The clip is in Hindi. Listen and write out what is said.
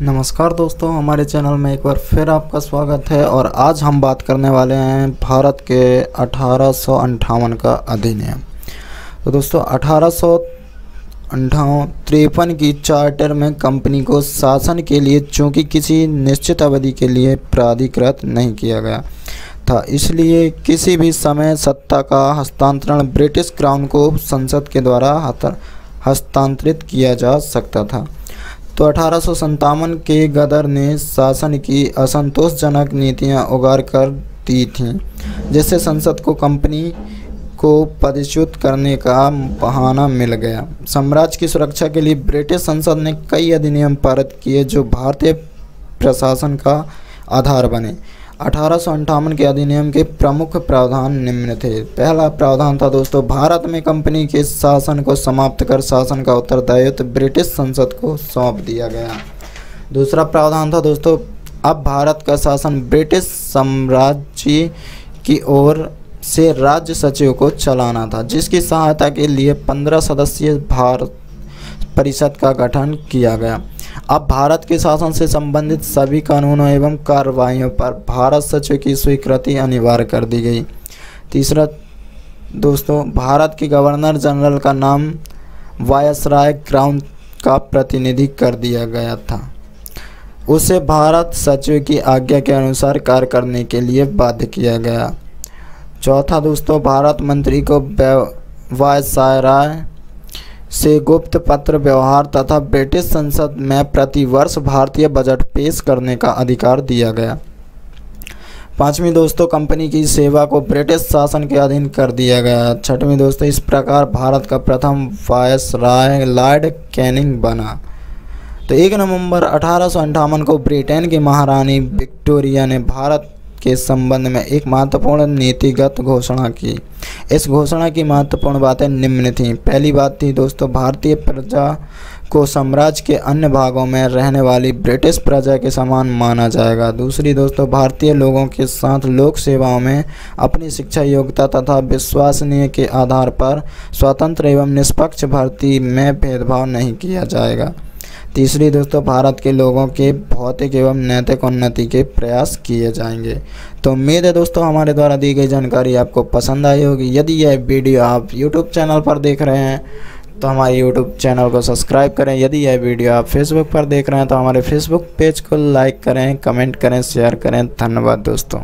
नमस्कार दोस्तों, हमारे चैनल में एक बार फिर आपका स्वागत है और आज हम बात करने वाले हैं भारत के अठारह का अधिनियम। तो दोस्तों, अठारह तिरपन की चार्टर में कंपनी को शासन के लिए चूँकि किसी निश्चित अवधि के लिए प्राधिकृत नहीं किया गया था, इसलिए किसी भी समय सत्ता का हस्तांतरण ब्रिटिश क्राउन को संसद के द्वारा हस्तांतरित किया जा सकता था। तो अठारह के गदर ने शासन की असंतोषजनक नीतियाँ उगार कर दी थीं, जिससे संसद को कंपनी को पदच्युत करने का बहाना मिल गया। साम्राज्य की सुरक्षा के लिए ब्रिटिश संसद ने कई अधिनियम पारित किए जो भारतीय प्रशासन का आधार बने। अठारह के अधिनियम के प्रमुख प्रावधान निम्न थे। पहला प्रावधान था, दोस्तों, भारत में कंपनी के शासन को समाप्त कर शासन का उत्तरदायित्व ब्रिटिश संसद को सौंप दिया गया। दूसरा प्रावधान था, दोस्तों, अब भारत का शासन ब्रिटिश साम्राज्य की ओर से राज्य सचिव को चलाना था, जिसकी सहायता के लिए पंद्रह सदस्यीय भारत परिषद का गठन किया गया। अब भारत के शासन से संबंधित सभी कानूनों एवं कार्रवाइयों पर भारत सचिव की स्वीकृति अनिवार्य कर दी गई। तीसरा, दोस्तों, भारत के गवर्नर जनरल का नाम वायसराय क्राउन का प्रतिनिधि कर दिया गया था। उसे भारत सचिव की आज्ञा के अनुसार कार्य करने के लिए बाध्य किया गया। चौथा, दोस्तों, भारत मंत्री को वायसराय से गुप्त पत्र व्यवहार तथा ब्रिटिश संसद में प्रतिवर्ष भारतीय बजट पेश करने का अधिकार दिया गया। पांचवी दोस्तों, कंपनी की सेवा को ब्रिटिश शासन के अधीन कर दिया गया। छठवीं दोस्तों, इस प्रकार भारत का प्रथम वायस राय लॉर्ड कैनिंग बना। तो एक नवंबर अठारह को ब्रिटेन की महारानी विक्टोरिया ने भारत के संबंध में एक महत्वपूर्ण नीतिगत घोषणा की। इस घोषणा की महत्वपूर्ण बातें निम्न थीं। पहली बात थी, दोस्तों, भारतीय प्रजा को साम्राज्य के अन्य भागों में रहने वाली ब्रिटिश प्रजा के समान माना जाएगा। दूसरी, दोस्तों, भारतीय लोगों के साथ लोक सेवाओं में अपनी शिक्षा योग्यता तथा विश्वसनीय के आधार पर स्वतंत्र एवं निष्पक्ष भर्ती में भेदभाव नहीं किया जाएगा। तीसरी, दोस्तों, भारत के लोगों के भौतिक एवं नैतिक उन्नति के प्रयास किए जाएँगे। तो उम्मीद है, दोस्तों, हमारे द्वारा दी गई जानकारी आपको पसंद आई होगी। यदि यह वीडियो आप यूट्यूब चैनल पर देख रहे हैं तो हमारे यूट्यूब चैनल को सब्सक्राइब करें। यदि यह वीडियो आप फेसबुक पर देख रहे हैं तो हमारे फेसबुक पेज को लाइक करें, कमेंट करें, शेयर करें। धन्यवाद, दोस्तों।